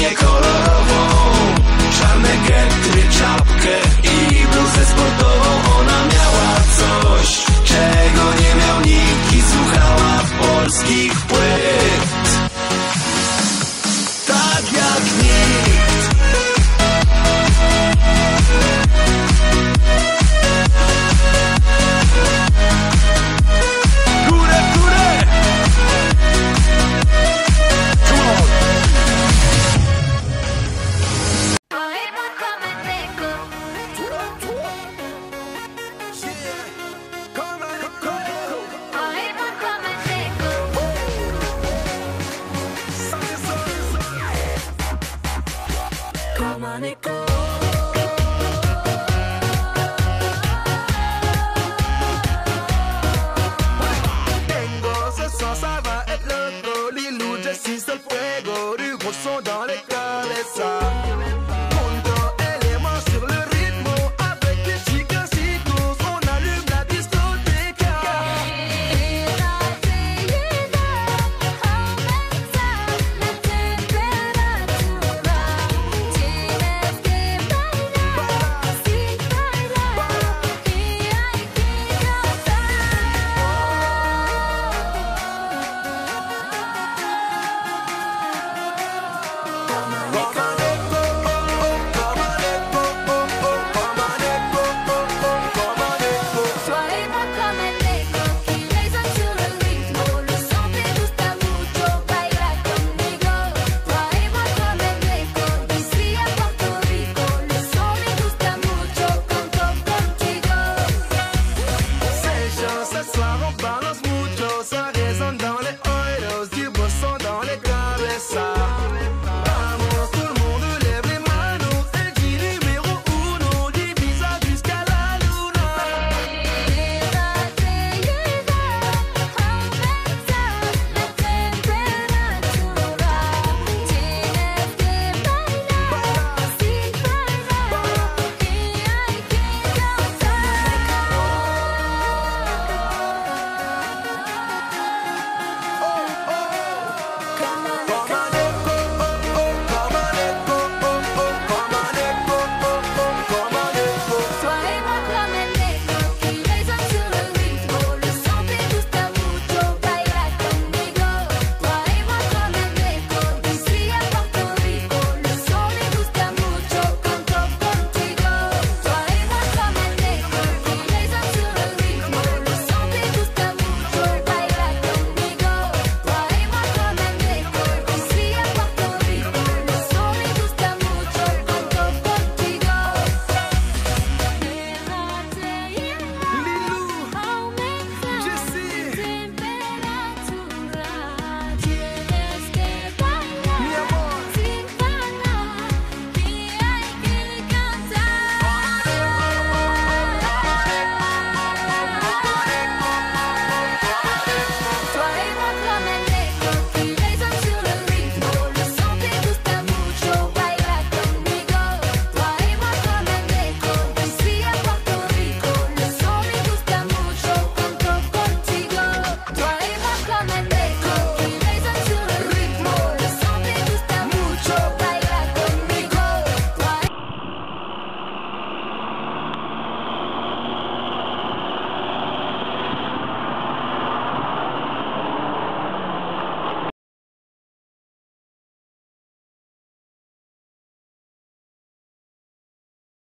linię kolorową Czarne getry, czapkę i bluzę sportową Come on, it go. Tango, ce ça va être le Jessie, c'est le. Du gros son dans les ça.